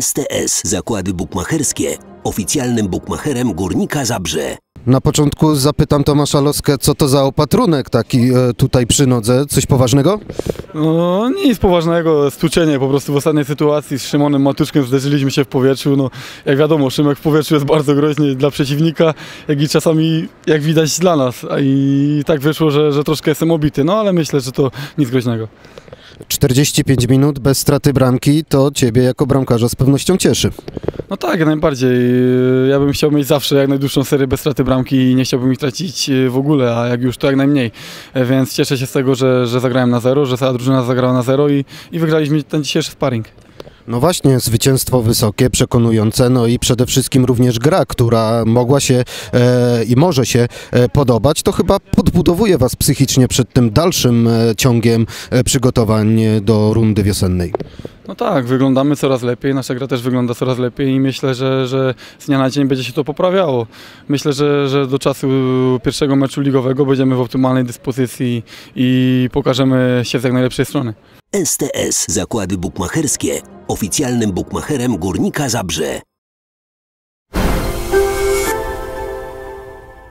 STS Zakłady Bukmacherskie. Oficjalnym bukmacherem Górnika Zabrze. Na początku zapytam Tomasza Loskę, co to za opatrunek taki e, tutaj przy nodze? Coś poważnego? No nic poważnego, stłuczenie po prostu w ostatniej sytuacji z Szymonem Matuszkiem zderzyliśmy się w powietrzu. No, jak wiadomo, Szymek w powietrzu jest bardzo groźny dla przeciwnika, jak i czasami, jak widać, dla nas. I tak wyszło, że, że troszkę jestem obity, no ale myślę, że to nic groźnego. 45 minut bez straty bramki, to ciebie jako bramkarza z pewnością cieszy. No tak, najbardziej. Ja bym chciał mieć zawsze jak najdłuższą serię bez straty bramki i nie chciałbym ich tracić e, w ogóle, a jak już to jak najmniej. E, Więc cieszę się z tego, że, że zagrałem na zero, że cała drużyna zagrała na zero i, i wygraliśmy ten dzisiejszy sparring. No właśnie, zwycięstwo wysokie, przekonujące, no i przede wszystkim również gra, która mogła się e, i może się e, podobać, to chyba podbudowuje Was psychicznie przed tym dalszym e, ciągiem e, przygotowań e, do rundy wiosennej. No tak, wyglądamy coraz lepiej, nasza gra też wygląda coraz lepiej i myślę, że, że z dnia na dzień będzie się to poprawiało. Myślę, że, że do czasu pierwszego meczu ligowego będziemy w optymalnej dyspozycji i pokażemy się z jak najlepszej strony. STS Zakłady Bukmacherskie. Oficjalnym bukmacherem Górnika Zabrze.